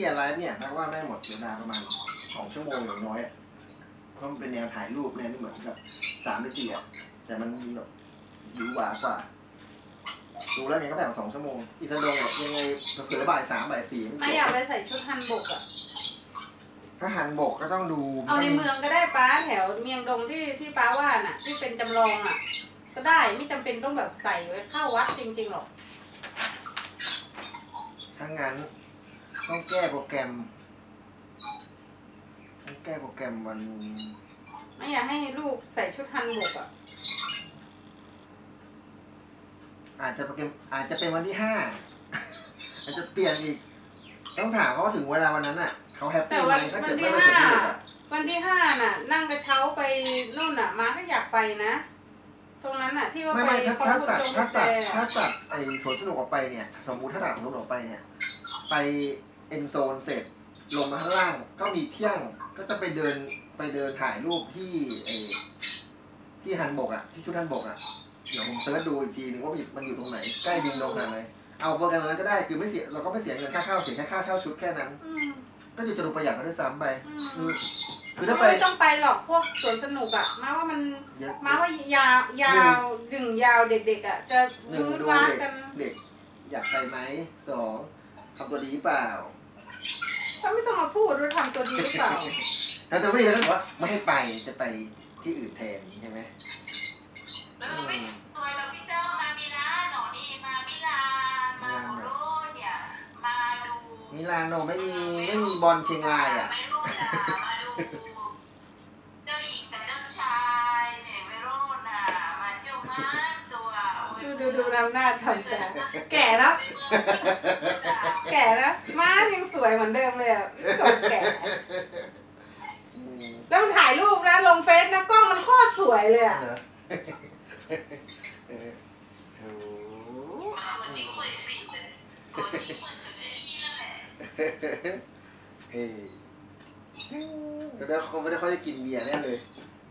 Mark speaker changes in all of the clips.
Speaker 1: ที่อะไรเนี่ยแปลว่าแม่หมดเวลาประมาณสองชั่วโมงอย่างน้อยอะเพราะมันเป็นแนวถ่ายรูปเนี่ยที่เหมือนกับสามมิติอะแต่มันมีแบบหรูหรากว่า ดูแล้วเนี่ยก็แบบสองชั่วโมงอิสระดงเนี่ยยังไงเผื่อๆบ่ายสามบ่ายสี่
Speaker 2: ไม่
Speaker 1: ไม่
Speaker 2: อยาก
Speaker 1: จบ
Speaker 2: ไปใส่ชุดฮันบกอะ
Speaker 1: ถ้าหันบกก็ต้องดู
Speaker 2: เอาในเมืองก็ได้ป้าแถวเมียงดงที่ที่ป้าว่าน่ะ ที่เป็นจำลองอะ ก็ได้ไม่จำเป็นต้องแบบใส่ไว้เข้าวัดจริงๆหรอก
Speaker 1: ถ้างั้น ต้องแก้โปรแกรมต้องแก้โปรแกรมวัน
Speaker 2: ไม่อยากให้ลูกใส่ชุดฮันบกอะ
Speaker 1: อาจจะโปรแกรมอาจจะเป็นวันที่ห้าอาจจะเปลี่ยนอีก ต้องถามเขาว่าถึงเวลาวันนั้นอะเขาแฮป
Speaker 2: แต่
Speaker 1: ปี้ไหม
Speaker 2: วัน
Speaker 1: ถ้า
Speaker 2: วั
Speaker 1: เกิ
Speaker 2: น
Speaker 1: ด
Speaker 2: ที่
Speaker 1: ไม่ไปสวน
Speaker 2: ห้า
Speaker 1: สนุกอะ
Speaker 2: วันที่ห้าน่ะ นั่งกระเช้าไปนู่นน่ะ มาก็อยากไปนะ ตรงนั้นน่ะ ที่ว่า
Speaker 1: ไม่
Speaker 2: ไป
Speaker 1: ไม่ถ้า
Speaker 2: ขอ
Speaker 1: ถ้า
Speaker 2: คุณ
Speaker 1: ตัด
Speaker 2: จงกุ
Speaker 1: ถ้า
Speaker 2: ญแจ
Speaker 1: ตัดถ้าตัดไอ้สวนสนุกออกไปเนี่ย สมมุติถ้าตัดสวนสนุกออกไปเนี่ย ไป เอ็นโซนเสร็จลงมาข้างล่างก็มีเที่ยงก็จะไปเดินไปเดินถ่ายรูปที่ไอ้ที่ฮันบกอะที่ชุดฮันบกอะเดี๋ยวผมเซิร์ชดูอีกทีนึงว่ามันอยู่ตรงไหนใกล้บินลงขนาดไหนเอาโปรแกรมนั้นก็ได้คือไม่เสียเราก็ไม่เสียเงินค่าเข้าเสียแค่ค่าเช่าชุดแค่นั้น
Speaker 2: อืม
Speaker 1: ก็อยู่จะดูประหยัดกันด้วยซ้ำไป
Speaker 2: อื
Speaker 1: คือ
Speaker 2: ม
Speaker 1: คือถ้าไป
Speaker 2: ไม่ต้องไปหรอกพวกสวนสนุกอะมาว่ามัน
Speaker 1: เยอะ
Speaker 2: มาว่ายาวยาวหนึ่งยาวเด็กๆอะจะ
Speaker 1: หนึ่ง
Speaker 2: พื้น
Speaker 1: ดู
Speaker 2: ว้า
Speaker 1: เด็ก
Speaker 2: กัน
Speaker 1: เด็กอยากไปไหมสองทำตัวดีหรือเปล่า
Speaker 2: ถ้าไม่ต้องมาพูดว่าทำตัวดีหรือเปล่า
Speaker 1: แล้วแต่ไม่ดีแล้วก็บอกว่าไม่ให้ไปจะไปที่อื่นแทนใช่ไหม
Speaker 3: เออไม่ซอยเราพี่เจ้ามามิลานหนอนี่มามิลานมาโมโรเนี่ยมาดู
Speaker 1: มิลานโนไม่มีไม่มีบอลเชียงรายอะ
Speaker 3: ไม่ ดู
Speaker 2: ดูน้ำหน้าทำแต่แก่แล้ว แก่แล้วม้ายังสวยเหมือนเดิมเลยอะพี่กบแก่ แล้วมันถ่ายรูปนะลงเฟซนะกล้องมันโคตรสวยเลยอะ
Speaker 1: เหรอเออโอ้
Speaker 3: ตัวมือนปิดเลยตัวจริงเหมือนกับเจ๊ยี่นั่นแหละ
Speaker 1: เฮ้ยแล้วเขาไม่ได้ค่อยได้กินเบียร์แน่เลย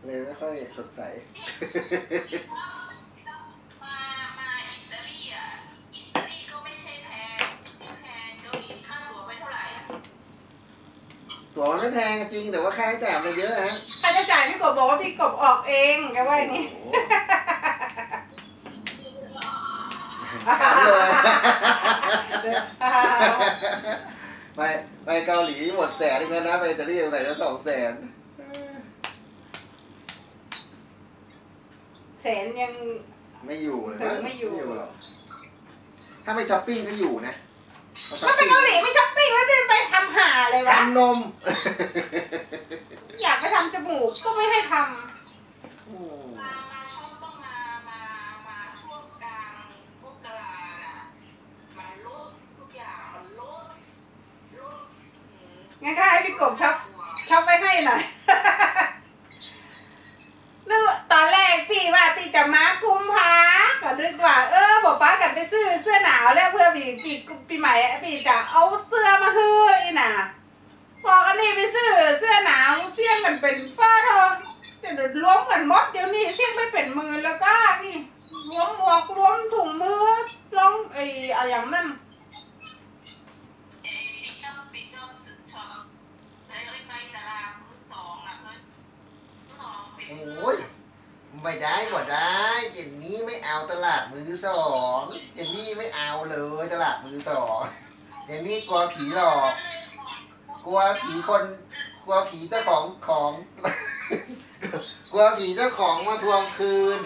Speaker 1: เลยไม่ค่อยสดใส
Speaker 3: ตั๋ว
Speaker 1: มันไม่แพงจริงแต่ว่าค่าใช้จ่ายมันเยอะฮะ
Speaker 2: ค่าใช้จ่ายพี่กบบอกว่าพี่กบออกเองแกว่าอย่างนี้
Speaker 1: โอ้โหถามเลยไปไปเกาหลีหมดแสนอีกแล้วนะไปอิตาลีใส่แล้วสองแสน
Speaker 2: แสนยัง
Speaker 1: ไม่อยู่เลย
Speaker 2: เออไม่อยู่
Speaker 1: หรอกถ้าไม่ช้อปปิ้งก็อยู่นะพอช้อ
Speaker 2: ก็
Speaker 1: ป
Speaker 2: ไป
Speaker 1: ปิ้ง
Speaker 2: เกาหลีไม่ช้อป ปิ้งแล้วเดินไปทำหาเลยวะ
Speaker 1: ทำนม
Speaker 2: อยากไปทำจมูกก็ไม่ให้ท
Speaker 1: อืม
Speaker 3: มามาช่องต้องมามามาช่วงกลางพวกกลาน่ะมันลดทุกอย่างมันลดลดอื้อหือำ
Speaker 2: งั้นก็ให้พี่กบช็อปช็อปไปให้หน่อย นึกว่าตอนแรกพี่ว่าพี่จะมากุมภาก็นึกว่า เออบอกป้ากันไปซื้อเสื้อหนาวแล้วเพื่อปีปีปีใหม่อะพี่จะเอาเสื้อมาเฮ้ยน่ะบอกอันนี้ไปซื้อเสื้อหนาวเสี่ยงกันเป็นฟ้าทองแต่รวมกันหมดเดี๋ยวนี้เสี่ยงไม่เป็นมือแล้วก็นี่รวมหมวกรวมถุงมือรวมไอ้อะไรอย่างนั้น
Speaker 3: เอ้ยปีเจ้าปีเจ้าสุดชอบได้เอ้ยไปตลาดมือสองอะเอ้ยมือสองเป็น
Speaker 1: โอ้ย ไม่ได้บ่ได้เจนนี่ไม่เอาตลาดมือสองเจนนี่ไม่เอาเลยตลาดมือสองเจนนี่กลัวผีหลอก กลัวผีคน กลัวผีเจ้าของของ กลัวผีเจ้าของมาทวงคืน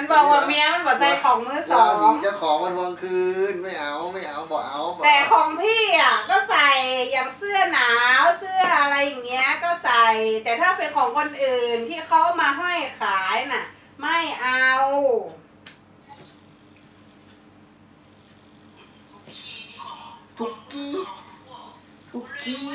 Speaker 2: มันบอกว่าเมียมันบอกใส่ของมือกส
Speaker 1: ลั
Speaker 2: อ
Speaker 1: วผี
Speaker 2: ง
Speaker 1: เจ้าของมาทวงคืนไม่เอาไม่เอาบอกเอาบอก
Speaker 2: แต่ข
Speaker 1: เอา
Speaker 2: องพี่อะก็ใส่อย่างเสื้อหนาวเสื้ออะไรอย่างเงี้ยก็ใส่ แต่ถ้าเป็นของคนอื่นที่เขามาห้อยขายน่ะ ไม่เอา
Speaker 1: ทุกกี้ทุกกี้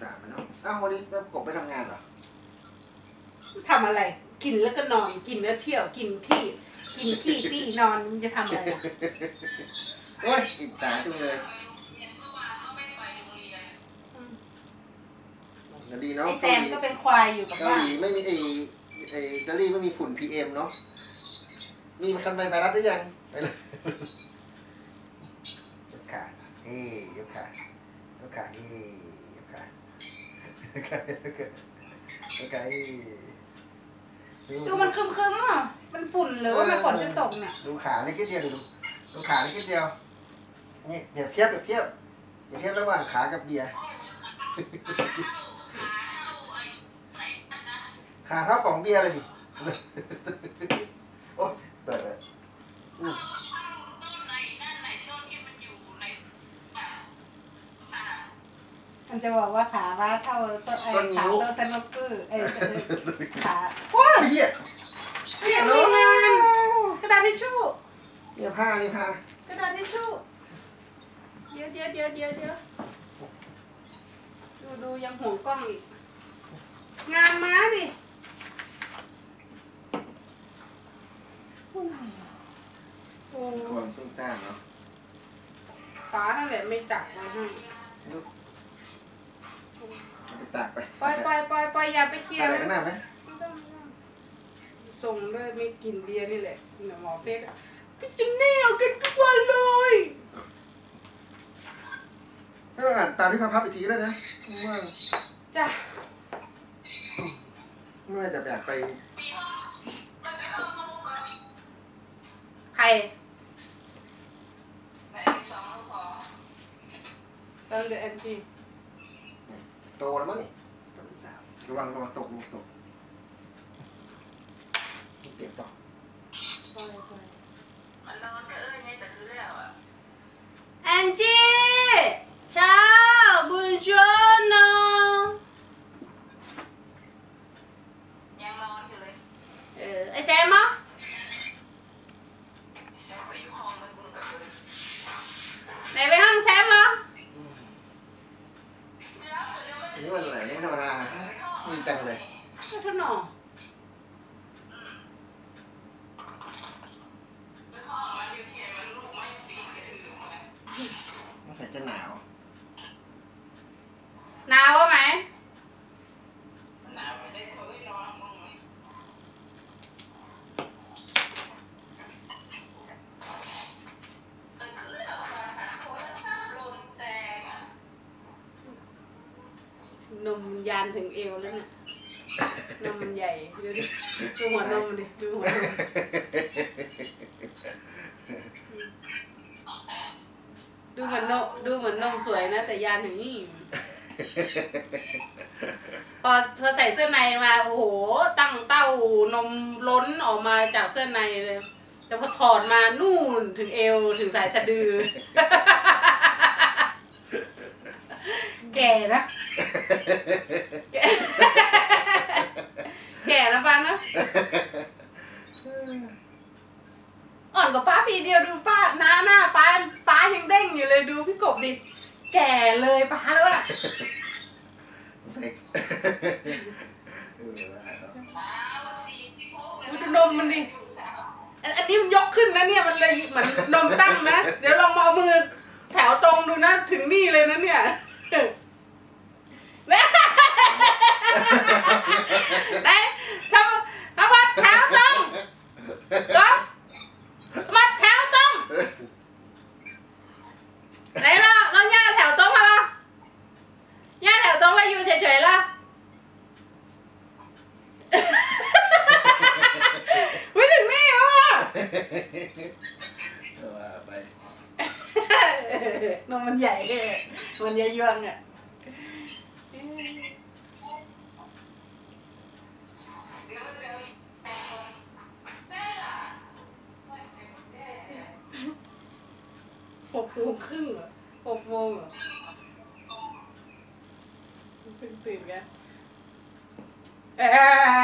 Speaker 3: ษามันเนาะ
Speaker 1: อ้าววันนี้กบไปทำงานเหรอ
Speaker 2: ทำอะไร กินแล้วก็นอน กินแล้วเที่ยว กินที่ กินขี้ปี้นอนมันจะทำอะไรล่ะ
Speaker 1: โอ้ยอิจฉาจุงเลยแต่ดีเนาะ
Speaker 2: ไอแซมก็เป็นควายอยู่กับบ้า
Speaker 1: ห
Speaker 2: น
Speaker 1: ลีไม่มีไอไอเาหลีไม่มีฝุ่นพีเอ็มเนาะ มีคันใบไวรัดหรือยังไปเลยยกขายกขายกขายกขาย กขายกขายกขาเอ้ย
Speaker 2: ดูมันครึมๆอะ มันฝุ่นหรือว่ามันฝนจะตกเนี่ย
Speaker 1: ดูขาเล็กนิดเดียวดู ดูดูขาเล็กนิดเดียว นี่เปรียบเทียบเปรียบเทียบเปรียบเทียบระหว่างขากับเบียร์ขาเท่าป๋องเบียร์เลยดิ โอ๊ยเปิดเลยอู้
Speaker 2: มันจะบอกว่าขาว่าเท่าตัวไอ้
Speaker 1: ต้นนิ้
Speaker 2: ขาวตัวสนุกเกอร์ไอ้ขา
Speaker 1: ว้าวเหี้ย
Speaker 2: เรียนมีงานกระดาษทิชชู่
Speaker 1: เนี่ยผ้านี่ผ้าก
Speaker 2: ระดาษทิชชู่เดี๋ยวเดี๋ยวเดี๋ยวเดี๋ยวเดี๋ยวดูดูยังห่วงกล้องอีก งานม้าดิโอ้โห
Speaker 1: ความชุ่มซ่ามเนาะ
Speaker 2: ฟ้านั่นแหละไม่ดักไว้ให้
Speaker 1: ลูกเอาไป ตากไป
Speaker 2: ปล่อยปล่อยปล่อยปล่อยอย่าไปเคลีย
Speaker 1: อะ
Speaker 2: ร์
Speaker 1: ไร
Speaker 2: เลย
Speaker 1: ข้างหน้าไหม
Speaker 2: ไม่ต้องไม่ต้องส่งด้วยไม่กินเบียร์นี่แหละเดี๋ยวหมอเฟสอะพี่จินนี่เอากินทุกวันเลย
Speaker 1: ไม่ต้องอ่านตามที่พับพับอีกทีแล้วนะว่า
Speaker 2: จ้ะ
Speaker 1: เมื่อจะอยากไป
Speaker 2: ใครตอนเดอะแอนจี
Speaker 1: โตแล้วมั้งนี่
Speaker 2: ตอนส
Speaker 1: Tuh naman eh. Gawang gawa tuh, tuh. Ipit pa. Angie! chị chào Yang lawan kilo. Eh, SM?
Speaker 2: SM ba yun? ยาน
Speaker 3: ถึง
Speaker 2: เอวแล้วเนี่ยนมันใหญ่ดูดิดูหัวนมดิดูหัวนมดูเหมือนนมดูเหมือนนมสวยนะแต่ยานถึงนี่พอพอใส่เสื้อในมาโอ้โห ตั้งเต้านมล้นออกมาจากเสื้อในเลยแต่พอถอดมานู่นถึงเอวถึงสายสะดือ แก่นะ แก่แก่นะปานนะอ่อนกว่าป้าปีเดียวดูป้าหน้าหน้าป้าป้ายังเด้งอยู่เลยดูพี่กบดิ แก่เลยป้าแล้วอะ
Speaker 1: ใส่เออ
Speaker 3: หนาวสี่สิบหก
Speaker 2: อุ๊ยดูนมมันดิอันอันนี้มันยกขึ้นนะเนี่ยมันเลยเหมือนนมตั้งนะ เดี๋ยวลองมาเอามือแถวตรงดูนะ ถึงนี่เลยนะเนี่ย แม่ได้ถ้าถ้าวัดแถวตรงตรงวัดแถวตรงไหนล่ะลองย่าแถวตรงมาละย่าแถวตรงแล้วอยู่เฉยๆล่ะ ไม่ถึงนี่แล้วอะ
Speaker 1: เออไป
Speaker 2: นมมันใหญ่เลยมันเยอะยวงอะ
Speaker 3: เดี๋ยวเดี๋ยวแปลงเส้นอะ
Speaker 2: หกโมงครึ่งเหรอหกโมงเหรอเพิ่งตื่นกันเอ้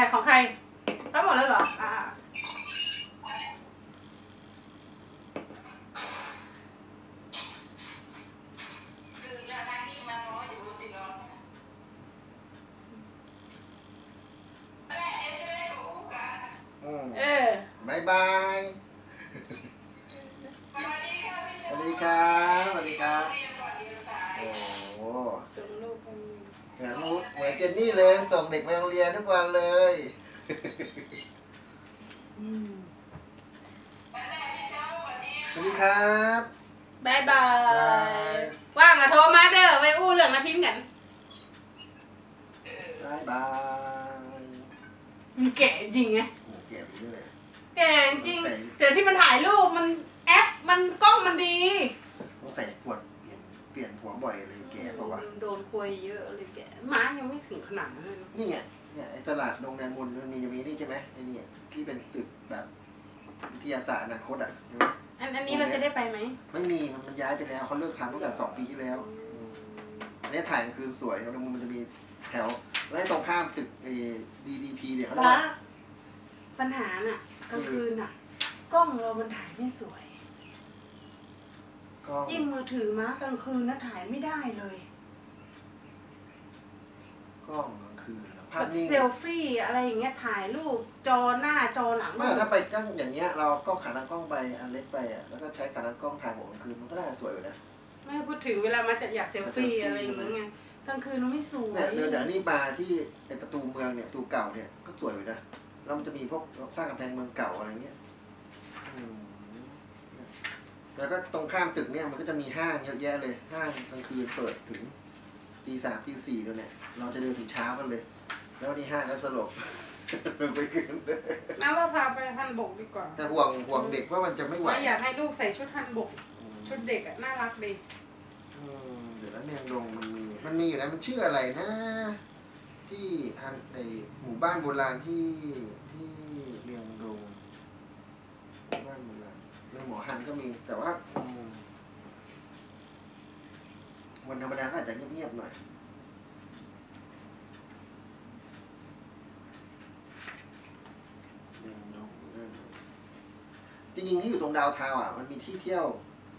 Speaker 2: ยของใครป้าหมดแล้วเหรอ อ่า
Speaker 3: คือยาด้านนี้มันร้อยอยู่บนตีนอนแหละเดี๋ยวจะได้กับคู่กัน
Speaker 1: อืม
Speaker 2: เออบา
Speaker 1: ยบาย
Speaker 3: สวัสดีค่ะพี่
Speaker 1: สวัส ดีครับสวัสดีครับ
Speaker 3: เรียนก่อนเดี๋ยวสาย
Speaker 1: โอ้โห
Speaker 2: ส่งลูกไป
Speaker 1: เหมือนมูเหมือนเจยนนี่เลย ส่งเด็กไปโรงเรียนทุกวันเลย
Speaker 2: อืม
Speaker 3: ไปแรกพี่เจ้าสวัสดี
Speaker 1: สวัสดีครับ
Speaker 2: บายบา
Speaker 1: บาย
Speaker 2: ยว่างอะโทรมาเด้อไปอู้เรื่องนะพิมพ์กัน
Speaker 1: บายบาย
Speaker 2: มันแก่จริงไง
Speaker 1: โอ้เก็บอีกเลย
Speaker 2: แก่จริงแต่ที่มันถ่ายรูปมัน แอปมันกล้องมันดี
Speaker 1: ต้องใส่ปวดเปลี่ยนเปลี่ยนหัวบ่อยเลยแกปะวะ
Speaker 2: โดนคุยเยอะเลยแกม้ายังไม่ถึงขนาดนั้นเลยเนอะ
Speaker 1: นี่ไงเนี่ยไอ้ตลาดโรงแรมมุนมันมีจะมีนี่ใช่ไหมไอ้นี่ที่เป็นตึกแบบวิทยาศาสตร์อนาคตอะใช่ไหม
Speaker 2: อันอันนี้เราจะได้ไปไหม
Speaker 1: ไม่มีมันมันย้ายไปแล้วเขาเลิกทำตั้งแต่สองปีที่แล้วอันนี้ถ่ายกลางคืนสวยโรงแรมมุนมันจะมีแถวแล้วไอ้ตรงข้ามตึกเอดีดีพีเนี่ยเขาเรียก
Speaker 2: ละ
Speaker 1: ว่า
Speaker 2: ปัญหาน่ะกลางคืนน่ะ กล้องเรามันถ่ายไม่สวย
Speaker 1: กล้อง
Speaker 2: ยิ่งมือถือมากลางคืนนะถ่ายไม่ได้เลย
Speaker 1: กล้องกลางคืนเหรอ
Speaker 2: แบ
Speaker 1: ภาพ
Speaker 2: บ
Speaker 1: นิ่ง
Speaker 2: เซลฟี่อะไรอย่างเงี้ยถ่ายรูปจอหน้าจอหลัง
Speaker 1: ไม่ถ้าไปกล้องอย่างเงี้ยเราก็ขาตั้งกล้องไปอันเล็กไปอะแล้วก็ใช้ขาตั้งกล้องถ่ายหัวกลางคืนมันก็ได้สวยอยู่นะ
Speaker 2: ไม่พูดถึงเวลามาจะอยากเซลฟี่
Speaker 1: เซลฟี่
Speaker 2: อะไรอย่างเงี้ยไงกลางคืนมันไม่สวย
Speaker 1: เนี่ยเดินจากนี่มาที่ไอประตูเมืองเนี่ยประตูเก่าเนี่ยก็สวยอยู่นะแล้วมันจะมีพวกสร้างกำแพงเมืองเก่าอะไรเงี้ยอืม แล้วก็ตรงข้ามตึกเนี่ยมันก็จะมีห้างเยอะแยะเลยห้างกลางคืนเปิดถึงตีสามตีสี่เลยเนี่ยเราจะเดินถึงเช้ากันเลย แล้ววันนี้ห้างก็สลบ ไปคืน
Speaker 2: น้าว่าพาไปฮันบกดีกว่า
Speaker 1: แต่ห่วงห่วงเด็กว่ามันจะไม่ไหว
Speaker 2: ว่าอยากให้ลูกใส่ชุดฮันบก
Speaker 1: อืม
Speaker 2: ชุดเด็กอะน่ารักดี
Speaker 1: อืมเดี๋ยวนะเมียงดงมันมีมันมีอยู่นะมันชื่ออะไรนะ ที่ฮันไอหมู่บ้านโบราณที่ที่เมียงดงหมู่บ้านโบราณใน หมอฮันก็มี แต่ว่าอืมวันธรรมดาก็อาจจะเงียบๆหน่อยเมียงดงเรื่องจริงๆที่อยู่ตรงดาวเทาวน์อะ มันมีที่เที่ยว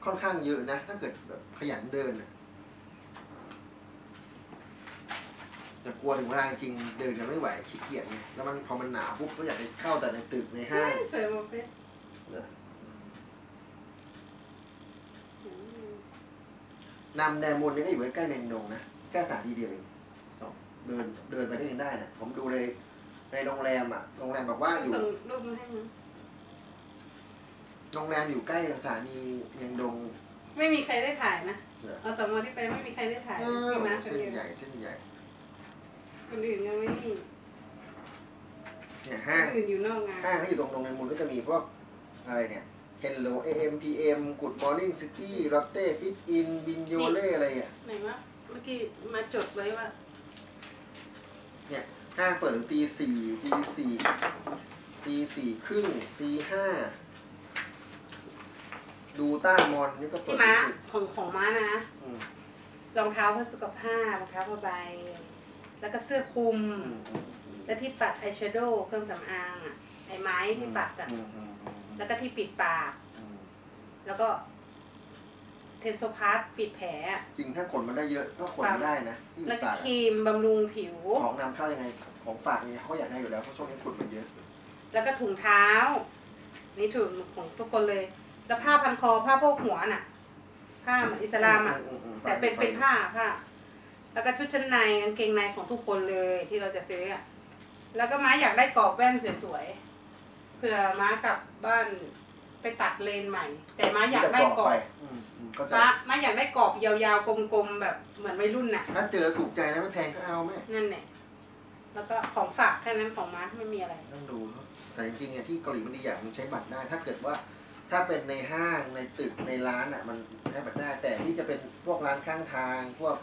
Speaker 1: ค่อนข้างเยอะนะ ถ้าเกิดแบบขยันเดินอะแต่กลัวถึงเวลาจริงเดินกันไม่ไหวขี้เกียจไงแล้วมันพอมันหนาวปุ๊บก็อยากไปเข้าแต่ในตึกในห้า
Speaker 2: ใช่
Speaker 1: ง
Speaker 2: สวยหมดเลย
Speaker 1: นะ
Speaker 2: อืม
Speaker 1: นำแดมนนี่ก็อยู่ใกล้ๆเมงดงนะแค่สถานที่เดียวเองสองเดินเดินไปก็ยังได้นะผมดูในในโรงแรมอะโรงแรมบอกว่าอยู่
Speaker 2: ส่งรูปมาให้มั้ย
Speaker 1: โรงแรมอยู่ใกล้สถานีเมียงดง
Speaker 2: ไม่มีใครได้ถ่ายนะ
Speaker 1: เหรอ
Speaker 2: เอาสมมติที่ไปไม่มีใครได้ถ่าย
Speaker 1: เอ
Speaker 2: นะ
Speaker 1: อ
Speaker 2: พี่มาร์คคน
Speaker 1: เส้น
Speaker 2: เดียว
Speaker 1: ใหญ่เส้นใหญ่
Speaker 2: คนอื่นยังไม่นี่
Speaker 1: เนี่ย
Speaker 2: ค
Speaker 1: ห้าง
Speaker 2: นอื่นอยู่นอกงาน
Speaker 1: ห้างที่อยู่ตรงโรงแรมมูลก็จะมีพวกอะไรเนี่ย Hello AM PM Good Morning City Lotte Fit In Bin y o l e อะไรอะ
Speaker 2: ไหนวะเมื่อกี้มาจดไว้ว่า
Speaker 1: เนี่ยห้างเปิดถึงตีสี่ตีสี่ตีสี่ครึ่งตีห้าดูต้ามอนนี่ก็เปิ
Speaker 2: พี่
Speaker 1: ด
Speaker 2: ม้า
Speaker 1: ถึง
Speaker 2: ของของม้านะ
Speaker 1: อืม
Speaker 2: รองเท้าเพื่อสุขภาพรองเท้าผ้าใบ แล้วก็เสื้อคลุม
Speaker 1: อืมอืม
Speaker 2: และที่ปัดอายแชโดว์เครื่องสำอางอะไอ้ไม้ที่ปัดอะ
Speaker 1: อืมอืมอืม
Speaker 2: แล้วก็ที่ปิดปาก
Speaker 1: อืม
Speaker 2: แล้วก็เทนโซพาร์ตปิดแผลอะ
Speaker 1: จริงถ้าขนมันได้เยอะก็ขนมาได้นะที่
Speaker 2: แล้วก็
Speaker 1: ฝาก
Speaker 2: ครีมบำรุงผิว
Speaker 1: ของนำเข้ายังไง ของฝากเนี่ยเขาอยากได้อยู่แล้วเพราะช่วงนี้ขนมันเยอะ
Speaker 2: แล้วก็ถุงเท้า นี่ถุงของทุกคนเลย แล้วผ้าพันคอผ้าโพกหัวน่ะ ผ้าเหมือนอิสลามอะ
Speaker 1: อืมอืม
Speaker 2: แต่เป็นเป็นผ้าผ้า แล้วก็ชุดชั้นในกางเกงในของทุกคนเลยที่เราจะซื้ออะแล้วก็ม้าอยากได้กรอบแว่นสวยๆเผื่อม้ากลับบ้านไปตัดเลนส์ใหม่ แต่ม้าอยากได้กรอบ
Speaker 1: ไปอืมอืมก็จะ
Speaker 2: ม้าม้าอยากได้กรอบยาวๆกลมๆแบบเหมือนวัยรุ่นน่ะ
Speaker 1: ถ้าเจอถูกใจนะไม่แพงก็เอาแม่
Speaker 2: นั่นแหละแล้วก็ของฝากแค่นั้นของม้าไม่มีอะไร
Speaker 1: ต้องดูเนอะแต่จริงๆเนี่ยที่เกาหลีมันดีอย่างมันใช้บัตรได้ ถ้าเกิดว่าถ้าเป็นในห้างในตึกในร้านอะมันใช้บัตรได้แต่ที่จะเป็นพวกร้านข้างทางพวก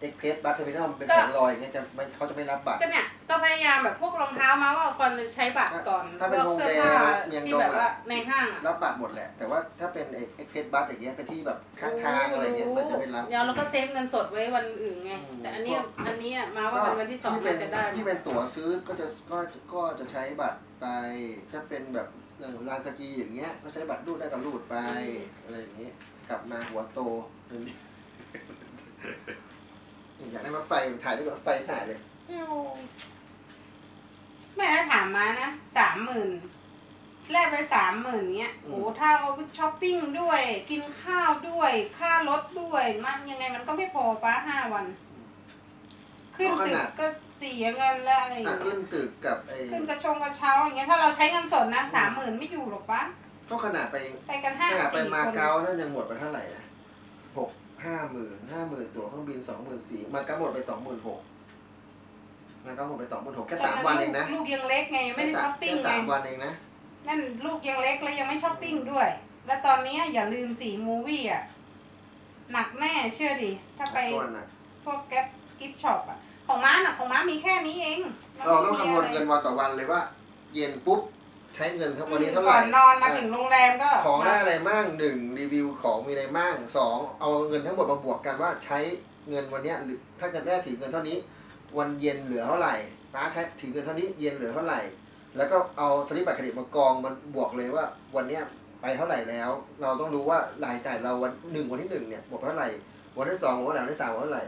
Speaker 1: Express Bus Terminal มันเป็น
Speaker 2: ก็
Speaker 1: แผงลอยอย่างเงี้ยจะไม่เขาจะไม่รับบัตร
Speaker 2: ก็เนี่ยก็พยายามแบบพวกรองเท้ามาว่าคนใช้บัตรก่อน
Speaker 1: ถ้าเป็น
Speaker 2: พวกเสื้อ
Speaker 1: โรง
Speaker 2: ผ้า
Speaker 1: แรมเมียง
Speaker 2: ที่
Speaker 1: ดง
Speaker 2: แบบว่า
Speaker 1: อะ
Speaker 2: ในห้างอะ
Speaker 1: รับบัตรหมดแหละ แต่ว่าถ้าเป็นเอ็กเพสบัตอย่างเงี้ยเป็นที่แบบข้างทางอะไรเงี้ยมันจะไม่รับ
Speaker 2: ยาวแล้วก็เซฟเงินสดไว้วันอื่นไง
Speaker 1: อืม
Speaker 2: แต่อันเนี้ยอันเนี้ยมาว่าวันวันที่สอง
Speaker 1: เป็
Speaker 2: มันนจะได้
Speaker 1: ที่เป็นตั๋วซื้อก็จะก็ก็จะใช้บัตรไปถ้าเป็นแบบลานสกีอย่างเงี้ยก็ใช้บัตรรูดได้ก็รูดไปอะไรอย่างเงี้ยกลับมาหัวโต อยากได้รถไฟถ่ายด้วยกับรถไฟถ่ายเลย
Speaker 2: แม่ถามมานะสามหมื่นแลกไปสามหมื่นเงี้ยโอ้ถ้าเอาไปช้อปปิ้งด้วย กินข้าวด้วย ค่ารถด้วย มันยังไงมันก็ไม่พอป้าห้าวันคขึ้น
Speaker 1: ข
Speaker 2: ตึ
Speaker 1: นากด
Speaker 2: ก็เสียเงินแล้วอะไรอย่าง
Speaker 1: อะ
Speaker 2: เงี้
Speaker 1: ขึ้
Speaker 2: ย
Speaker 1: นตึกกับไอ้
Speaker 2: ขึ้นกระชงกระเช้าอย่างเงี้ยถ้าเราใช้เงินสดนะสามหมื่นไม่อยู่หรอกปะ
Speaker 1: ก็ขนาดไป
Speaker 2: ไปกันห้า
Speaker 1: ขนาดไป
Speaker 2: สี่
Speaker 1: มา
Speaker 2: คน
Speaker 1: เก๊านั่นยังหมดไปเท่าไหร่นะ หกห้าหมื่นห้าหมื่นตั๋วเครื่องบินสองหมื่นสี่มาเก๊าหมดไปสองหมื่นหกมาเก๊าหมดไปสองหมื่นหกแค่สามวันเองนะ
Speaker 2: ลูกยังเล็กไงไม่ได้ช้อปปิ้ง
Speaker 1: แค่
Speaker 2: ไง
Speaker 1: สามวันเองนะ
Speaker 2: นั่นลูกยังเล็กแล้วยังไม่ช้อปปิ้งด้วย แล้วตอนนี้อย่าลืมสีมูวี่อะหนักแน่เชื่อดิถ้าไป
Speaker 1: ก้อนนะ
Speaker 2: พวกแก๊ปกิฟช็อปอะของม้าน่ะของม้ามีแค่นี้เอง
Speaker 1: เราต้องคำนวณ
Speaker 2: ไม่มีะไร
Speaker 1: เงินวันต่อวันเลยว่า เย็นปุ๊บ ใช้เงินทั้งวันนี้เท่าไห
Speaker 2: ก่
Speaker 1: ร่
Speaker 2: อนนอนมาถึงโรงแรมก็
Speaker 1: ของได้อะไรมั่งหนึ่งรีวิวของมีอะไรมั่งสองเอาเงินทั้งหมดมาบวกกันว่าใช้เงินวันเนี้ยหรือถ้าเกิดแม่ถือเงินเท่านี้ วันเย็นเหลือเท่าไหร่ป้าใช้ถือเงินเท่านี้เย็นเหลือเท่าไหร่ แล้วก็เอาสลิปบัตรเครดิตมากองมันบวกเลยว่าวันเนี้ยไปเท่าไหร่แล้ว เราต้องรู้ว่ารายจ่ายเราวันหนึ่งวันที่หนึ่งเนี่ยบวกไปเท่าไหร่ วันที่สองวันที่สามวันที่สามวันที่เท่าไหร่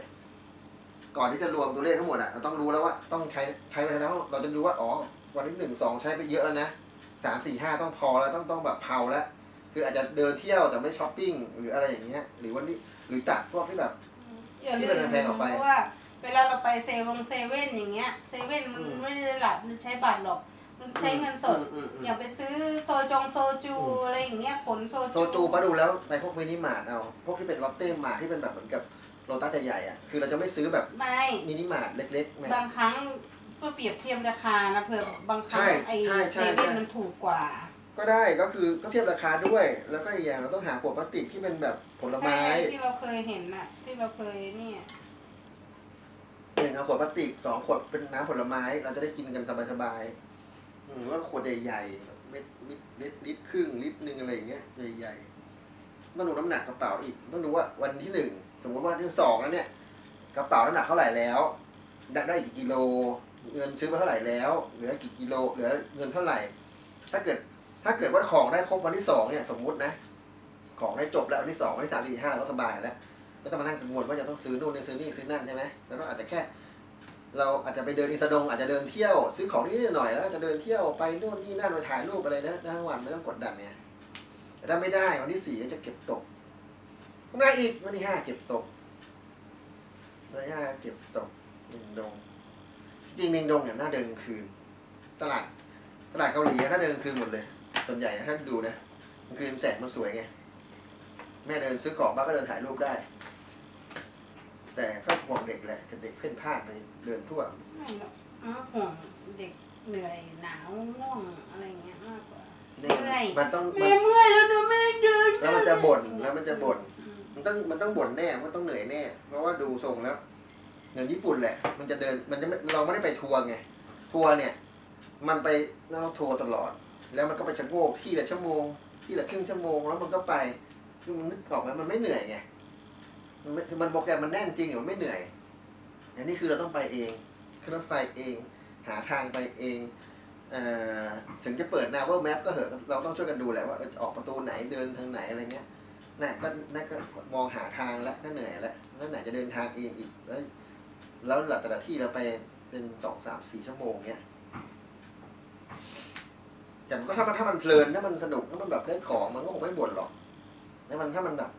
Speaker 1: ก่อนที่จะรวมตัวเลขทั้งหมดอะเราต้องรู้แล้วว่าต้องใช้ใช้ไปแล้วเราจะรู้ว่าอ๋อวันที่หนึ่งสองใช้ไปเยอะแล้วนะ สามสี่ห้าต้องพอแล้วต้องต้องแบบเผาแล้วคืออาจจะเดินเที่ยวแต่ไม่ช้อปปิ้งหรืออะไรอย่างเงี้ยหรือวันนี้หรือตัดพวกที่แบบ
Speaker 2: อย่าลื
Speaker 1: ที่
Speaker 2: ม
Speaker 1: มันแพงๆออกไป
Speaker 2: เพราะว่า เวลาเราไปเซเว่นเซเว่นอย่างเงี้ยเซเว่นมัน
Speaker 1: อืม
Speaker 2: ไม่ได้หลับมันใช้บัตรหรอก มันใช้เงินสด
Speaker 1: อืมอืมอืม
Speaker 2: อย่าไปซื้อโซจงโซจู
Speaker 1: อืม
Speaker 2: อะไรอย่างเงี้ยขนโซจู
Speaker 1: โซจูมาดูแล้วไปพวกมินิมาร์ทเอา พวกที่เป็นลอตเต้มาร์ทที่เป็นแบบเหมือนกับโลตัสใหญ่ๆอะคือเราจะไม่ซื้อแบบ
Speaker 2: ไม่
Speaker 1: มินิมาร์ทเล็กๆแม่
Speaker 2: บางครั้งเพื่อเปรียบเทียบราคานะเผื่อบางครั้ง
Speaker 1: ใช่
Speaker 2: ไอ้
Speaker 1: ใช่
Speaker 2: เซ
Speaker 1: ใช่
Speaker 2: เว่น
Speaker 1: ใช่
Speaker 2: มันถูกกว่า
Speaker 1: ก็ได้ก็คือก็เทียบราคาด้วย แล้วก็อีกอย่างเราต้องหาขวดพลาสติกที่เป็นแบบผลไม้
Speaker 2: ใช่ที่เราเคยเห็นน่ะ ที่เราเคยเนี่ย
Speaker 1: หนึ่งเอาขวดพลาสติกสองขวดเป็นน้ำผลไม้ เราจะได้กินกันสบายๆอืมว่าขวดใหญ่ๆเม็ดลิตรลิตรลิตรครึ่งลิตรหนึ่งอะไรอย่างเงี้ยใหญ่ๆต้องดูน้ำหนักกระเป๋าอีกต้องดูว่าวันที่หนึ่งสมมติว่าที่สองแล้วเนี่ย กระเป๋าน้ำหนักเท่าไหร่แล้วได้ได้กี่กิโล เงินซื้อไปเท่าไหร่แล้ว เหลือกี่กิโล เหลือเงินเท่าไหร่ ถ้าเกิดถ้าเกิดว่าของได้ครบวันที่สองเนี่ยสมมุตินะ ของได้จบแล้ววันที่สองวันที่สามวันที่ห้าเราก็สบายแล้วไม่ต้องมานั่งกังวลว่าจะต้องซื้อนู่นซื้อนี่ซื้อนั่นใช่ไหมแล้วก็อาจจะแค่ เราอาจจะไปเดินอินสดงอาจจะเดินเที่ยวซื้อของนิดหน่อยแล้วจะเดินเที่ยวไปนู่นนี่นั่นไปถ่ายรูปอะไรนะทั้งวันไม่ต้องกดดันเนี่ยแต่ถ้าไม่ได้วันที่สี่ก็จะเก็บตกวันที่อีกวันที่ห้าเก็บตกเลยห้าเก็บตกเมงดง จริงๆเมงดงเนี่ยน่าเดินกลางคืน ตลาดตลาดเกาหลีอะน่าเดินกลางคืนหมดเลย ส่วนใหญ่นะถ้าดูนะกลางคืนแสงมันสวยไง แม่เดินซื้อของบ้างก็เดินถ่ายรูปได้ แต่ก็ห่วงเด็กแหละกับเด็กเพ่นพ่านไปเดินทั่ว
Speaker 2: ไม่หรอกอ้าวห่วงเด็กเหนื่อยหนาวง่วงอะไรเงี้ยมากกว่า
Speaker 1: เนี่ย
Speaker 2: เมื่อย
Speaker 1: มันต้องมั
Speaker 2: แม่
Speaker 1: น
Speaker 2: เมื่อยแล้วนะแม่เดิน
Speaker 1: แล้วมันจะบ่นแล้วมันจะบ่น
Speaker 2: อืม
Speaker 1: มันต้องมันต้องบ่นแน่มันต้องเหนื่อยแน่ เพราะว่าดูทรงแล้ว อย่างญี่ปุ่นแหละ มันจะเดินมันจะไม่เราไม่ได้ไปทัวร์ไงทัวร์เนี่ย มันไปนั่งรถทัวร์ตลอด แล้วมันก็ไปชะโงกที่ละชั่วโมง ที่ละครึ่งชั่วโมง แล้วมันก็ไปคือมันนึกออกไหมมันไม่เหนื่อยไงมันไม่คือมันโปรแกรมมันแน่นจริงมันไม่เหนื่อยอันนี้คือเราต้องไปเองขึ้นรถไฟเอง หาทางไปเองเอ่อถึงจะเปิด Naval Map ก็เหอะเราต้องช่วยกันดูแหละว่าออกประตูไหนเดินทางไหนอะไรเงี้ยน่ะก็น่าก็มองหาทางแล้วก็เหนื่อยแล้วแล้วไหนจะเดินทางเองอีกแล้ว แล้วหลัแต่ละที่เราไปเป็นสองสามสี่ชั่วโมงเนี้ยแต่มันก็ถ้ามันถ้ามันเพลินถ้ามันสนุกถ้ามันแบบได้ของมันก็คงไม่บ่นหรอกแล้วมันถ้ามันแบบ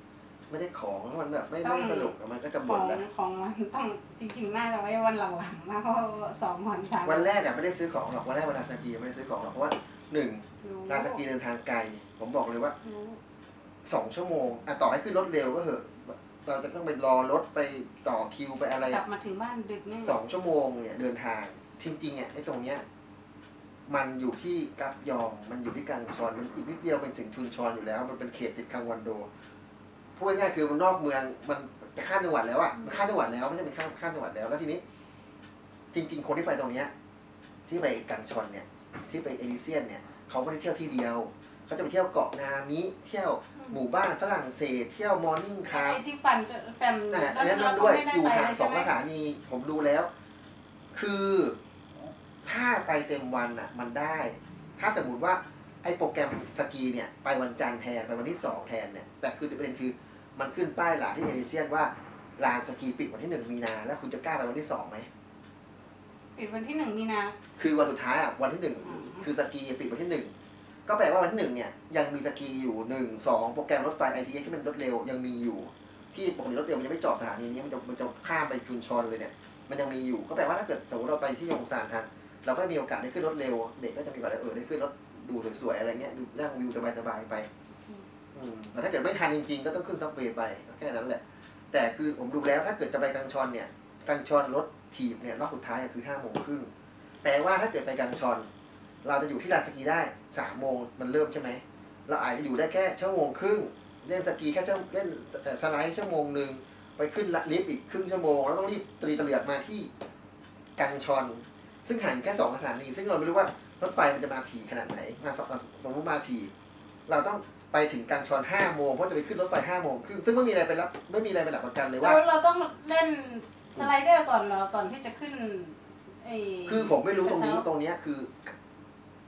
Speaker 1: ไม่ได้ของถ้ามันแบบไม่ไม่สนุกมันก็จะ
Speaker 2: ข
Speaker 1: บ่
Speaker 2: อนง
Speaker 1: แหละ
Speaker 2: ของมันต้องจริงๆน่าจะไว้วันหลังๆนะเพราะสองวันสาม
Speaker 1: วันแรกอะไม่ได้ซื้อของหรอกวันแรกวันนาสกีไม่ได้ซื้อของหรอกเพราะว่าหนึ่ง
Speaker 2: รู้
Speaker 1: นาสกีเดินทางไกล ผมบอกเลยว่า
Speaker 2: รู้
Speaker 1: สองชั่วโมงอะต่อให้ขึ้นรถเร็วก็เหอะ เราจะต้องไปรอรถไปต่อคิวไปอะไร
Speaker 2: กลับมาถึงบ้านดึกเนี่ย
Speaker 1: สองชั่วโมงเนี่ยเดินทางจริงๆอะไอ้ตรงเนี้ยมันอยู่ที่กัปยองมันอยู่ที่กังชอนมันอีกนิดเดียวมันถึงชุนชอนอยู่แล้ว มันเป็นเขตติดคังวันโดพูดง่ายๆคือมันนอกเมืองมันจะข้ามจังหวัดแล้วอะมันข้ามจังหวัดแล้วไม่ใช่เป็นข้ามข้ามจังหวัดแล้วแล้วทีนี้ จริง ๆ คนที่ไปตรงเนี้ย ที่ไปกังชอนเนี่ย ที่ไปเอลิเซียนเนี่ยเขาไม่ได้เที่ยวที่เดียวเขาจะไปเที่ยวเกาะนามิเที่ยว หมู่บ้านฝรั่งเศสเที่ยวมอร์นิ่งคา
Speaker 2: ไอ้ที่ปั่นแฟน
Speaker 1: อะอัน
Speaker 2: แล้
Speaker 1: นั้น
Speaker 2: ว
Speaker 1: นั่น
Speaker 2: ก็
Speaker 1: ด้วย
Speaker 2: ไม่ได้
Speaker 1: อยู่
Speaker 2: ไป
Speaker 1: ห่าง
Speaker 2: เลย
Speaker 1: สอง
Speaker 2: ใช่
Speaker 1: ส
Speaker 2: ไหม
Speaker 1: ถานีผมดูแล้ว คือถ้าไปเต็มวันอะ มันได้ ถ้าสมมติว่าไอ้โปรแกรมสกีเนี่ย ไปวันจันทร์แทนไปวันที่สองแทนเนี่ย แต่คือประเด็นคือมันขึ้นป้ายหลานที่เอเนเซียนว่าลานสกีปิดวันที่หนึ่งมีนาแล้วคุณจะกล้าไปวันที่สองไหม
Speaker 2: ปิดวันที่หนึ่งมีนา
Speaker 1: คือวันสุดท้ายอะวันที่หนึ่ง
Speaker 2: อืม
Speaker 1: คือสกีปิดวันที่หนึ่ง ก็แปลว่าวันที่หนึ่งเนี่ยยังมีสกีอยู่หนึ่งสองโปรแกรมรถไฟไอทีที่เป็นรถเร็วยังมีอยู่ ที่ปกติรถเร็วมันจะไม่จอดสถานีนี้มันจะมันจะข้ามไปจุนชอนเลยเนี่ยมันยังมีอยู่ก็แปลว่าถ้าเกิดสมมติเราไปที่ยงซานทันเราก็มีโอกาสได้ขึ้นรถเร็ว เด็กก็จะมีโอกาสได้เออได้ขึ้นรถดูสวยๆอะไรเงี้ยดูนั่งวิวสบายๆไปอืมแต่ถ้าเกิดไม่ทันจริงๆก็ต้องขึ้นซับเวย์ไปแค่นั้นแหละ แต่คือผมดูแล้วถ้าเกิดจะไปกังชอนเนี่ยกังชอนรถถีบเนี่ยรอบสุดท้ายคือห้าโมงครึ่งแปลว่าถ้าเกิดไปกังชอน เราจะอยู่ที่ลานสกีได้สามโมงมันเริ่มใช่ไหมเราอาจจะอยู่ได้แค่ชั่วโมงครึ่งเล่นสกีแค่ชั่วเล่นสไลด์ชั่วโมงหนึ่งไปขึ้นลิฟต์อีกครึ่งชั่วโมงแล้วต้องรีบตรีตะเลียกมาที่กังชอน ซึ่งห่างอยู่แค่สองสถานี ซึ่งเราไม่รู้ว่ารถไฟมันจะมาถี่ขนาดไหนมาสองสมมติมาถี่เราต้องไปถึงกังชอนห้าโมงเพราะจะไปขึ้นรถไฟห้าโมงครึ่งซึ่งไม่มีอะไรเป็นรับไม่มีอะไรเป็นหลักประกันเลยว่า
Speaker 2: เราเราต้องเล่นสไลเดอร์ก่อนเหรอก่อนที่จะขึ้นไอ้
Speaker 1: คือผมไม่รู้ตรงนี้
Speaker 2: กระเช้า
Speaker 1: ตรงเนี้ยคือ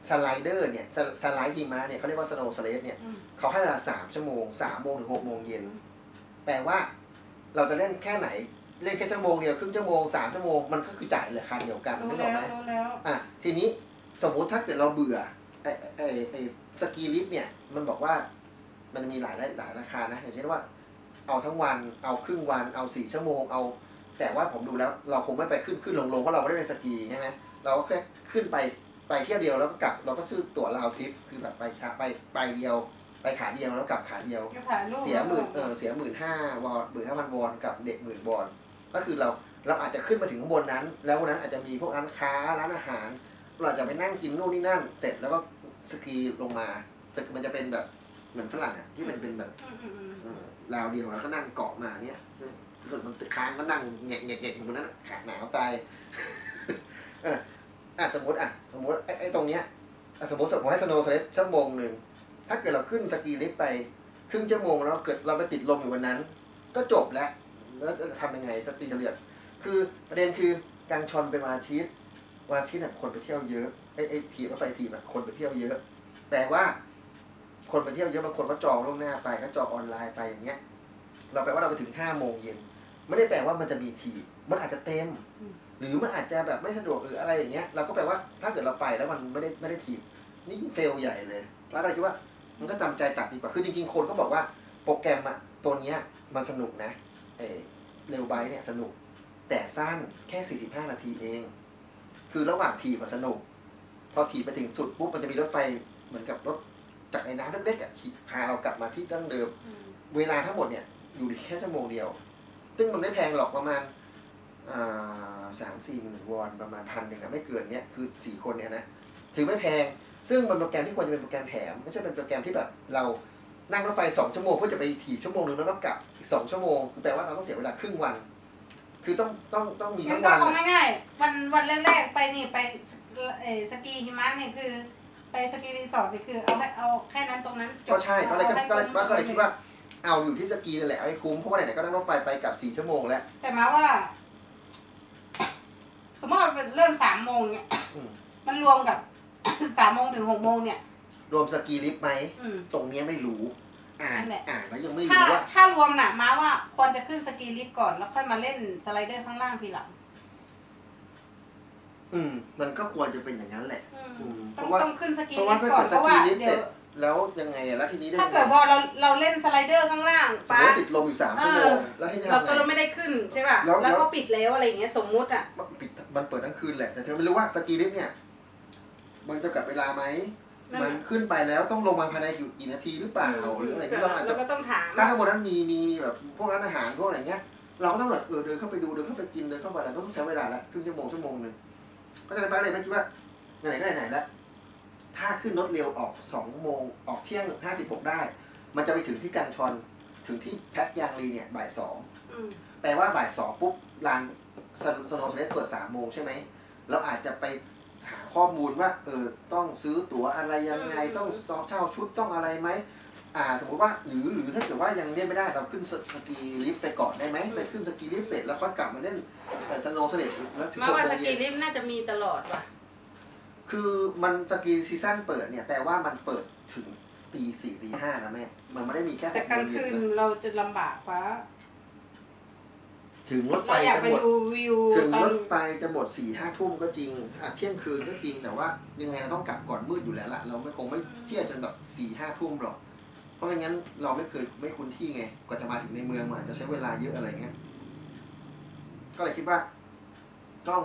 Speaker 1: สไลเดอร์เนี่ยสสไลด์หิมะเนี่ยเขาเรียกว่า snow sled เนี่ย
Speaker 2: อืม
Speaker 1: เขาให้เวลาสามชั่วโมงสามโมงถึงหกโมงเย็นแปลว่าเราจะเล่นแค่ไหนเล่นแค่ชั่วโมงเดียวครึ่งชั่วโมงสามชั่วโมงมันก็คือจ่ายราคาเดียวกัน
Speaker 2: รู้
Speaker 1: ไม่หร
Speaker 2: แล้
Speaker 1: อก
Speaker 2: ว
Speaker 1: ไหม
Speaker 2: รู้แล้ว
Speaker 1: อะทีนี้สมมุติถ้าเกิดเราเบื่อไอ้ไอ้ไอ้สกีลิฟต์เนี่ยมันบอกว่ามันมีหลายหลายราคานะอย่างเช่นว่า เอาทั้งวันเอาครึ่งวันเอาสี่ชั่วโมงเอา แต่ว่าผมดูแล้วเราคงไม่ไปขึ้นขึ้นลงลงเพราะเราไม่ได้เป็นสกีใช่ไหมเราก็แค่ขึ้นไป ไปเที่ยวเดียวแล้วก็กลับ เราก็ซื้อตั๋วราวทริปคือแบบไปขาไปไปเดียว ไปขาเดียวแล้วกลับขาเดียว
Speaker 2: จะถ่ายรูป
Speaker 1: เสียหมื่นเออเสียหมื่นห้าวอนหมื่นห้าพันวอนกับเด็กหมื่นวอนก็คือเราเราอาจจะขึ้นมาถึงข้างบนนั้น แล้ววันนั้นอาจจะมีพวกร้านค้าร้านอาหาร เราอาจจะไปนั่งกินนู่นนี่นั่น เสร็จแล้วก็สกีลงมาแต่มันจะเป็นแบบเหมือนฝรั่งอะที่มันเป็นแบบ
Speaker 2: อืมอืมอืม
Speaker 1: เออราวเดียวแล้วก็นั่งเกาะมาอย่างเงี้ยถ้าเกิดมันค้างก็นั่งแงะแงะแงะอยู่บนนั้นอะขาหนาวตาย เออ อะสมมติอะสมมติไอ้ตรงเนี้ยอะสมมติสมมติให้สโนว์สเลสชั่วโมงหนึ่งถ้าเกิดเราขึ้นสกีลิฟต์ไป ครึ่งชั่วโมงแล้วเกิดเราไปติดลมอยู่วันนั้น ก็จบแล้วแล้วจะทำยังไงจะตีเฉลี่ยคือประเด็นคือกลางชนเป็นวันอาทิตย์วันอาทิตย์เนี่ยคนไปเที่ยวเยอะไอ้ไอ้ทีรถไฟทีมอะคนไปเที่ยวเยอะแปลว่า คนไปเที่ยวเยอะบางคนก็จองล่วงหน้าไปก็จองออนไลน์ไปอย่างเงี้ย เราแปลว่าเราไปถึงห้าโมงเย็นไม่ได้แปลว่ามันจะมีทีมมันอาจจะเต็ม รือมันอาจจะแบบไม่สะดวกหรืออะไรอย่างเงี้ยเราก็แปลว่าถ้าเกิดเราไปแล้วมันไม่ได้ไม่ได้ทีมนี่ยิ่งเฟลใหญ่เลยแล้วก็เลยคิดว่ามันก็จำใจตัดดีกว่าคือจริงๆ คนก็บอกว่าโปรแกรมอะตัวเนี้ยมันสนุกนะเออเร็วไบเนี่ยสนุก แต่สั้นแค่ 45 นาทีเอง คือระหว่างทีมันสนุก พอขี่ไปถึงสุดปุ๊บมันจะมีรถไฟเหมือนกับรถจากในน้ำเล็กๆอะขี่พาเรากลับมาที่ดั้งเดิม
Speaker 2: อืม
Speaker 1: เวลาทั้งหมดเนี่ยอยู่แค่ชั่วโมงเดียว ซึ่งมันไม่แพงหรอกประมาณ สามสี่หมื่นวอนประมาณพันหนึ่งอะไม่เกินเนี้ยคือสี่คนเนี่ยนะถือไม่แพง ซึ่งมันโปรแกรมที่ควรจะเป็นโปรแกรมแถมไม่ใช่เป็นโปรแกรมที่แบบเรานั่งรถไฟสองชั่วโมงเพื่อจะไปถีบชั่วโมงหนึงแล้วก็กลับอีกสองชั่วโมงคือแปลว่าเราต้องเสียเวลาครึ่งวัน คือต้องต้องต้องมี
Speaker 2: งั้
Speaker 1: ทั้
Speaker 2: น
Speaker 1: ง
Speaker 2: ก็
Speaker 1: วัน
Speaker 2: เอา
Speaker 1: อะ
Speaker 2: ง่ายๆวันวันแรกๆไปนี่ไปเออสกีหิมะนี่คือ ไปสกีรีสอร์ทนี่คือเอาให้เอาแค่นั้นตรงนั้นจบ
Speaker 1: ก็ใช่ก็เลยก็
Speaker 2: อาให้
Speaker 1: ก็เลย
Speaker 2: คุ้ม
Speaker 1: ก็เลยคิดว่าเอาอยู่ที่สกีนั่นแหละเอาให้คุ้มเพราะว่าไหนๆก็นั่งรถไฟไปกลับสี่ชั่วโมงแล้ว
Speaker 2: แต่หมายว่า สมมติว่าเริ่มสามโมงเนี่ย
Speaker 1: อืม
Speaker 2: มันรวมกับ สามโมงถึงหกโมงเนี่ย
Speaker 1: รวมสกีลิฟต์ไหม
Speaker 2: อืม
Speaker 1: ตรงเนี้ยไม่รู้ อ่าน
Speaker 2: นั่นแหละ
Speaker 1: อ่านแล้วยังไม่
Speaker 2: ถ้า
Speaker 1: รู้ว่า
Speaker 2: ถ้ารวมน่ะมาว่าควรจะขึ้นสกีลิฟต์ก่อนแล้วค่อยมาเล่นสไลเดอร์ข้างล่างทีหลัง
Speaker 1: อืม มันก็ควรจะเป็นอย่างนั้นแหละ
Speaker 2: อืม
Speaker 1: อืม
Speaker 2: ต้อง
Speaker 1: เพราะว่า
Speaker 2: ต้องขึ้นสกี
Speaker 1: เพราะ
Speaker 2: ลิ
Speaker 1: ว่า
Speaker 2: ฟต์
Speaker 1: ถ้า
Speaker 2: ก่อน
Speaker 1: เกิดส
Speaker 2: เพราะว่า
Speaker 1: กีลิฟต์
Speaker 2: เดี๋
Speaker 1: เส
Speaker 2: ย
Speaker 1: ร็
Speaker 2: ว
Speaker 1: จ แล้วยังไงอะแล้วทีนี้ได้
Speaker 2: ถ้าเกิดพอเราเราเล่นสไลเดอร์ข้างล่าง
Speaker 1: สมม
Speaker 2: ปะ
Speaker 1: ติว่าติดลมอยู่สามชั่วโมง
Speaker 2: เออ
Speaker 1: แล้วที่นี่
Speaker 2: เรา
Speaker 1: ทำไง
Speaker 2: ก็เราไม่ได้ขึ้นใช่ป่ะ
Speaker 1: แล้ว
Speaker 2: แล้ว
Speaker 1: แล้ว
Speaker 2: ก็ปิดแล้วอะไรอย่างเงี้ยสมมุติอะ
Speaker 1: มันปิดมันเปิดทั้งคืนแหละ แต่เธอไม่รู้ว่าสกีลิฟต์เนี่ย มันจะกลับเวลาไหม
Speaker 2: นั่น
Speaker 1: มัน
Speaker 2: น่ะ
Speaker 1: ขึ้นไปแล้วต้องลงมาภายในกี่นาทีหรือเปล่าหรืออะไรที่เราอาจ
Speaker 2: เรา
Speaker 1: จะ
Speaker 2: ก็ต้องถาม
Speaker 1: ถ้าข้างบนนั้นมีมีมีแบบพวกร้านอาหารพวกอะไรเงี้ย เราก็ต้องแบบเออเดินเข้าไปดูเดินเข้าไปกินเดินเข้าไปแล้วก็ต้องใช้เวลาละครึ่งชั่วโมงชั่วโมงหนึ่งก็จะเลยไปเลยไม่คิดว่าไหนๆก็ไหนๆแล้ว ถ้าขึ้นรถเร็วออกสองโมงออกเที่ยงห้าสิบหกได้ มันจะไปถึงที่การชอนถึงที่แพทยางรีเนี่ยบ่ายสอง
Speaker 2: อืม
Speaker 1: แปลว่าบ่ายสองปุ๊บลานสโนว์สเลสเปิดสามโมงใช่ไหมเราอาจจะไปหาข้อมูลว่าเออต้องซื้อตั๋วอะไรยังไงต้องเช่าชุดต้องอะไรไหมอ่าสมมติว่าหรือหรือถ้าเกิดว่ายังเล่นไม่ได้เราขึ้นสสกีลิฟต์ไปก่อนได้ไหมไปขึ้นสกีลิฟต์เสร็จแล้วค่อยกลับมาเล่นสโนว์สเลดแล้วถึง
Speaker 2: มา
Speaker 1: หก
Speaker 2: ว่า
Speaker 1: โม
Speaker 2: ส
Speaker 1: ง
Speaker 2: กี
Speaker 1: เย็น
Speaker 2: ลิฟต์น่าจะมีตลอดว่ะ
Speaker 1: คือมันสกีซีซั่นเปิดเนี่ยแปลว่ามันเปิดถึงตีสี่ตีห้านะแม่ มันไม่ได้มีแค่ห
Speaker 2: แต่
Speaker 1: ก
Speaker 2: กลา
Speaker 1: โม
Speaker 2: ง
Speaker 1: งเย็
Speaker 2: คื
Speaker 1: น
Speaker 2: น
Speaker 1: นะ
Speaker 2: เราจะลำบากกว่า
Speaker 1: ถึงรถไฟ
Speaker 2: เราอยาก
Speaker 1: จะ
Speaker 2: ไป
Speaker 1: หมด
Speaker 2: ดูวิว
Speaker 1: ถึง
Speaker 2: ตอ
Speaker 1: ร
Speaker 2: น
Speaker 1: ถไฟจะหมดสี่ห้าทุ่มก็จริงอะเที่ยงคืนก็จริงแต่ว่ายังไงเราต้องกลับก่อนมืดอยู่แล้วล่ะ เราไม่คงไม่เที่ยวจนแบบสี่ห้าทุ่มหรอก เพราะไม่งั้นเราไม่เคยไม่คุ้นที่ไง กว่าจะมาถึงในเมืองมันอาจจะใช้เวลาเยอะอะไรเงี้ย ก็เลยคิดว่ากล้อง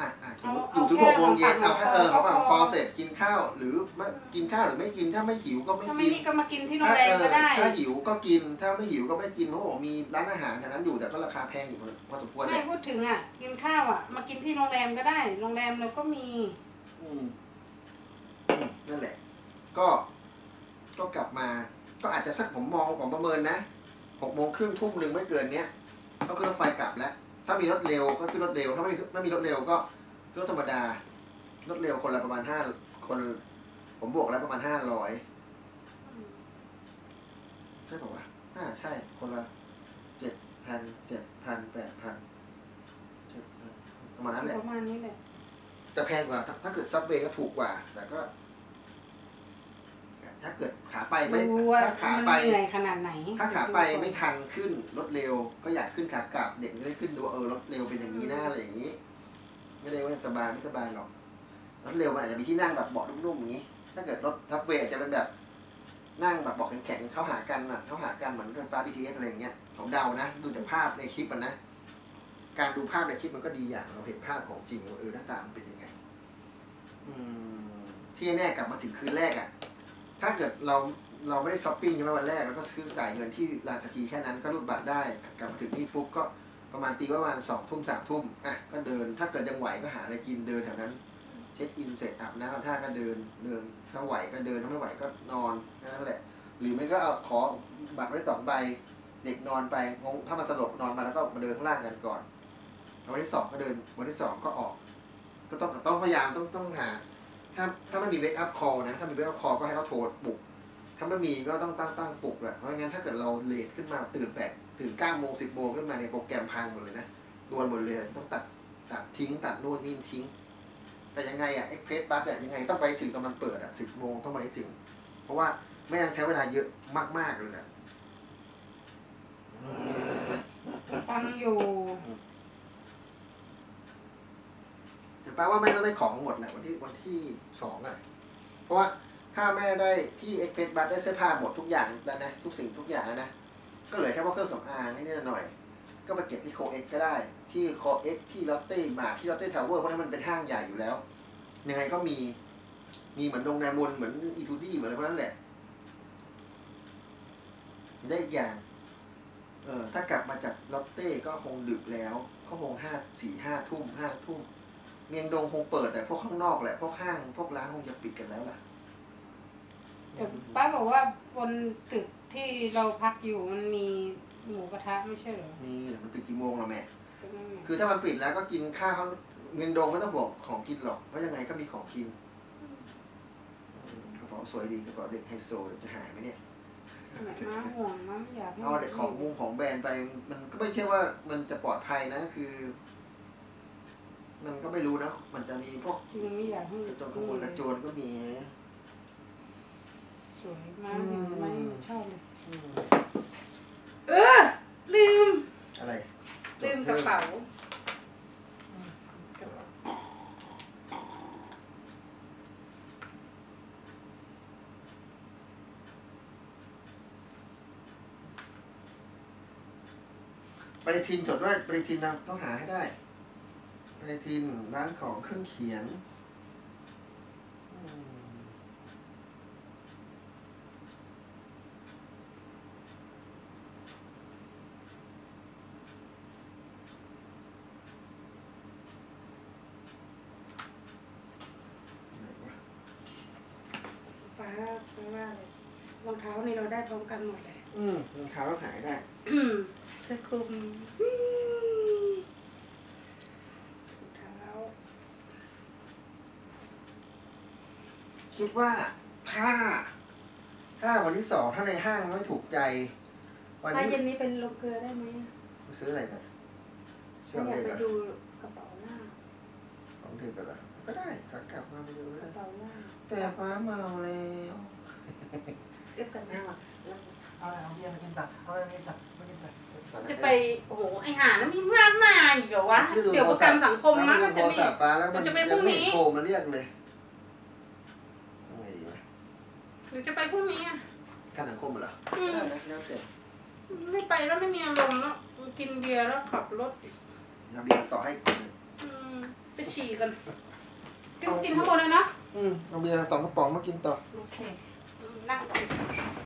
Speaker 1: อะอะสมมติอ
Speaker 2: เอา
Speaker 1: ยู่ถึง
Speaker 2: เอา
Speaker 1: หกโมงเย็น
Speaker 2: แค่
Speaker 1: เอาแค่เออ
Speaker 2: ข
Speaker 1: เขา
Speaker 2: อง
Speaker 1: ปาก
Speaker 2: ข
Speaker 1: ค
Speaker 2: อง
Speaker 1: อเสร็จกินข้าว หรือไม่กินข้าวหรือไม่กินถ้าไม่หิวก็ไม่
Speaker 2: ถ้าไม่
Speaker 1: กิน
Speaker 2: นี่ก็มากินที่โรงแรมก็ได้
Speaker 1: ถ้าเออถ้าหิวก็กินถ้าไม่หิวก็ไม่กินเพราะบอกมีร้านอาหารแถวนั้นอยู่แต่ก็ราคาแพงอยู่พอสมควรแห
Speaker 2: ไม่
Speaker 1: ละ
Speaker 2: พูดถึงอะ กินข้าวอะ มากินที่โรงแรมก็ได้ โรงแรมเราก็มี
Speaker 1: อืมอืมนั่นแหละ ก็ก็กลับมา ก็อาจจะสักผมมองผมประเมินนะหกโมงครึ่งทุ่มหนึ่งไม่เกินเนี้ยก็ขึ้นรถไฟกลับแล้ว ถ้ามีรถเร็วก็ขึ้นรถเร็ว ถ้าไม่มีไม่มีรถเร็วก็รถธรรมดา รถเร็วคนละประมาณห้าคน ผมบวกแล้วประมาณห้าร้อยใช่ป่าวะอ่าใช่ คนละเจ็ดพันเจ็ดพันแปดพันเจ็ดพันประมาณนั้นแหละ
Speaker 2: ประมาณนี้แหละ
Speaker 1: จะแพงกว่า ถ้าถ้าเกิดซับเวย์ก็ถูกกว่า แต่ก็ ถ้าเกิดขาไปไม่
Speaker 2: ดูว่า
Speaker 1: ถ้าขา
Speaker 2: มัน
Speaker 1: ไป
Speaker 2: เหนื่อยขนาดไหน
Speaker 1: ถ้าขาไปไม่ทันขึ้นรถเร็ว ก็อยากขึ้นขากลับเด็กไม่ได้ขึ้นดูว่าเออรถเร็วเป็นอย่างนี้นะอะไรอย่างนี้ ไม่ได้ว่าสบายไม่สบายหรอกรถเร็วมันอาจจะมีที่นั่งแบบเบาะนุ่มๆอย่างนี้ ถ้าเกิดรถทับเวย์อาจจะเป็นแบบนั่งแบบเบาะแข็งๆเข้าหากันน่ะเข้าหากันเหมือนรถไฟฟ้า BTS อะไรอย่างเงี้ยผมเดานะ ดูจากภาพในคลิปมันนะการดูภาพในคลิปมันก็ดีอย่างเราเห็นภาพของจริงว่าเออหน้าตามันเป็นยังไง อืมที่แน่กลับมาถึงคืนแรกอะ่ะ ถ้าเกิดเราเราไม่ได้ช้อปปิ้งใช่ไหมวันแรกเราก็ซื้อจ่ายเงินที่ลานสกีแค่นั้นก็รูดบัตรได้กลับมาถึงนี่ปุ๊บก็ประมาณตีว่าประมาณสองทุ่มสามทุ่มอะก็เดินถ้าเกิดยังไหวก็หาอะไรกินเดินแถวนั้น เช็คอินเสร็จอาบน้ำท่าก็เดินเดินถ้าไหวก็เดินถ้าไม่ไหวก็นอนแค่นั้นแหละ หรือไม่ก็เอาขอบัตรไว้สองใบเด็กนอนไปงงถ้ามันสลบนอนมาแล้วก็มาเดินข้างล่างกันก่อนวันที่สองก็เดินวันที่สองก็ออก ก็ต้องต้องพยายามต้องต้องหา ถ้าถ้าไม่มี wake up call นะ ถ้ามี wake up call ก็ให้เขาโทรปลุก ถ้าไม่มีก็ต้องตั้งตั้งปลุกแหละเพราะงั้นถ้าเกิดเรา late ขึ้นมาตื่นแปดตื่นเก้าโมงสิบโมงขึ้นมาเนี่ยโปรแกรมพังหมดเลยนะรวนหมดเลยต้องตัดตัดทิ้งตัดนู่นนี่ทิ้ง แต่ยังไงอะเอ็กเพรสบัสอะยังไงต้องไปถึงตอนมันเปิดอะสิบโมงต้องไปถึง เพราะว่าไม่งั้นใช้เวลาเยอะมากๆเลยแหละ
Speaker 2: ฟังอยู่
Speaker 1: แปลว่าแม่ต้องได้ของหมดแหละวันที่วันที่สองอะเพราะว่าถ้าแม่ได้ที่เอ็กเพรสบัสได้เสื้อผ้าหมดทุกอย่างแล้วนะทุกสิ่งทุกอย่างแล้วนะก็เหลือแค่พวกเครื่องสำอางนิดหน่อย ก็ไปเก็บที่ COEX ก็ได้ ที่ COEX ที่ลอตเต้มาที่ลอตเต้ทาวเวอร์เพราะนั้นมันเป็นห้างใหญ่อยู่แล้ว ยังไงก็มีมีเหมือนโรงแรมมนเหมือน Etude เหมือนอะไรพวกนั้นแหละ ได้อีกอย่าง เออถ้ากลับมาจากลอตเต้ก็คงดึกแล้ว ก็คงห้าสี่ห้าทุ่มห้าทุ่ม เมียงดงคงเปิดแต่พวกข้างนอกแหละพวกห้างพวกร้านคงจะปิดกันแล้วล่ะ
Speaker 2: แต่ป้าบอกว่าบนตึกที่เราพักอยู่มันมีหมูกระทะไม่ใช่เหรอ
Speaker 1: นี่แหละมันปิดกี่โมงล่ะแม่
Speaker 2: เป็นยังไง
Speaker 1: คือถ้ามันปิดแล้วก็กินข้าวเขาเมียงดงไม่ต้องบอกของกินหรอกเพราะยังไงก็มีของกินอืมกระเป๋าสวยดีกระเป๋าเด็กไฮโซเดี๋ยวจะหายไหมเนี่ย
Speaker 2: ไหนมาห่วงมาไม่อยากให้
Speaker 1: เอาเด็กของมุงของแบรนด์ไป มันก็ไม่ใช่ว่ามันจะปลอดภัยนะคือ มันก็ไม่รู้นะ มันจะมีพวก
Speaker 2: จริงไม่อยากให้
Speaker 1: กระโจนขโมยกระโจนก็มี
Speaker 2: สวยมากเห็นไหมชอบเลย
Speaker 1: อืม
Speaker 2: เออ ลืม
Speaker 1: อะไร
Speaker 2: ลืมกระเป๋า
Speaker 1: ปฏิทินจดไว้ปฏิทินเราต้องหาให้ได้ ปฏิทินร้านของเครื่องเขียนอืมไหนวะ
Speaker 2: ป้าป้าว่าเลยรองเท้านี่เราได้พร้อมกันหมดเลย
Speaker 1: อืมรองเท้าหายได้
Speaker 2: เสื้อคลุมถุงเท้า
Speaker 1: คิดว่าถ้า ถ้าวันที่สองถ้าในห้างไม่ถูกใจ วัน
Speaker 2: ป้า
Speaker 1: นี้
Speaker 2: เย็นนี้เป็นโลเกลือได้ไหม
Speaker 1: ซื้ออะไรไปเชื่อ
Speaker 2: อยาก
Speaker 1: เด็ก
Speaker 2: ไป
Speaker 1: เหรอ
Speaker 2: ดูกระเป๋าหน้า
Speaker 1: ของเด็กเหรอก็ได้ขากลับมาไปดูก็
Speaker 2: กระ
Speaker 1: ได้
Speaker 2: เป๋าหน้า
Speaker 1: แต่ฟ้าเมาแล้ว
Speaker 2: เรียบกันหน้า
Speaker 1: เอาอะไรเอาเบียร์มากินตัดเอาอะไรมากินตัดมากินตัดตัด
Speaker 2: จะไปโอ้โหไอหานะมีมากมายอยู่เหรอวะเดี๋ยวประกันสังคมนะก็จะ
Speaker 1: โทร
Speaker 2: นี่
Speaker 1: ศัพท์ป้าแล้วมัน
Speaker 2: จะไปพรุ่งนี้
Speaker 1: ยังม่โทรมาเรียกเลยทำไงดีวะ
Speaker 2: ห รือจะไปพรุ่งนี้อะ
Speaker 1: การสังคมเหรอ
Speaker 2: อืม
Speaker 1: ได้นะแล้วแต่
Speaker 2: ไม่ไปแล้วไม่มีอารมณ์แล้วกินเบียร์แล้วขับรถอีก
Speaker 1: เอาเบียร์ต่อให้คนหนึ่ง
Speaker 2: อืมไปฉี่กันกินกินข้างบนเลยเนาะ
Speaker 1: อืมเอาเบียร์สองกระป๋องมากินต่อ
Speaker 2: โอเคอืมนั่งก่อน